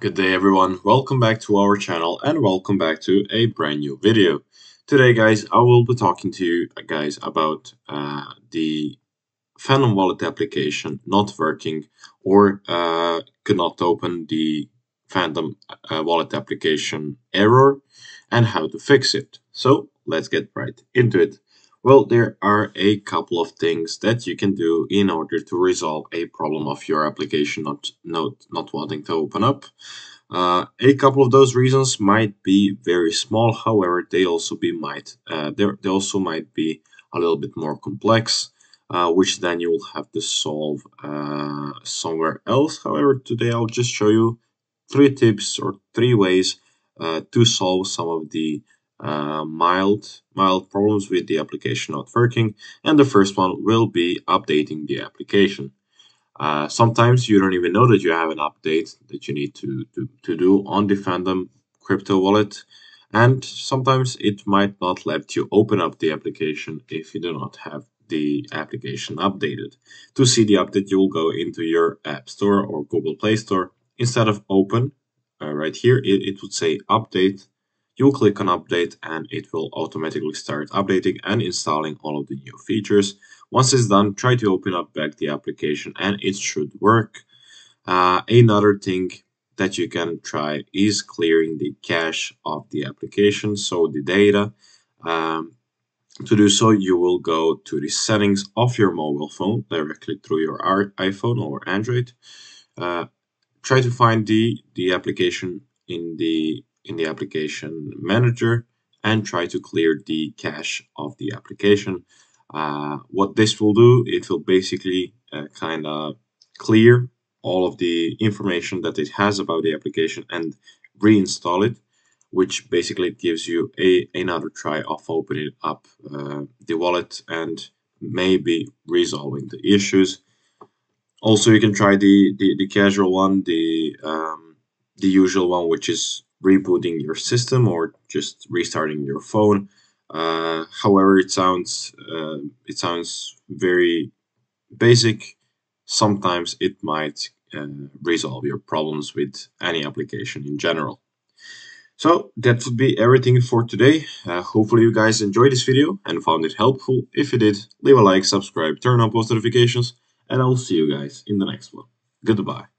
Good day everyone, welcome back to our channel and welcome back to a brand new video. Today guys, I will be talking to you guys about uh, the Phantom Wallet application not working or uh, could not open the Phantom uh, Wallet application error and how to fix it. So let's get right into it. Well, there are a couple of things that you can do in order to resolve a problem of your application not, not, not wanting to open up. Uh, a couple of those reasons might be very small, however, they also be might uh, they also might be a little bit more complex, uh, which then you will have to solve uh, somewhere else. However, today I'll just show you three tips or three ways uh, to solve some of the uh, mild mild problems with the application not working and the first one will be updating the application uh, sometimes you don't even know that you have an update that you need to, to, to do on the Phantom crypto wallet and sometimes it might not let you open up the application if you do not have the application updated. To see the update you will go into your App Store or Google Play Store. Instead of open, uh, right here it, it would say update You'll click on update and it will automatically start updating and installing all of the new features. Once it's done, try to open up back the application and it should work. Uh, another thing that you can try is clearing the cache of the application, so the data. Um, to do so, you will go to the settings of your mobile phone directly through your iPhone or Android. Uh, try to find the, the application in the in the application manager and try to clear the cache of the application. Uh, what this will do, it will basically uh, kind of clear all of the information that it has about the application and reinstall it, which basically gives you a another try of opening up uh, the wallet and maybe resolving the issues. Also, you can try the, the, the casual one, the um, the usual one, which is rebooting your system or just restarting your phone. Uh, however, it sounds uh, it sounds very basic. Sometimes it might uh, resolve your problems with any application in general. So that would be everything for today. Uh, hopefully you guys enjoyed this video and found it helpful. If you did, leave a like, subscribe, turn on post notifications, and I will see you guys in the next one. Goodbye.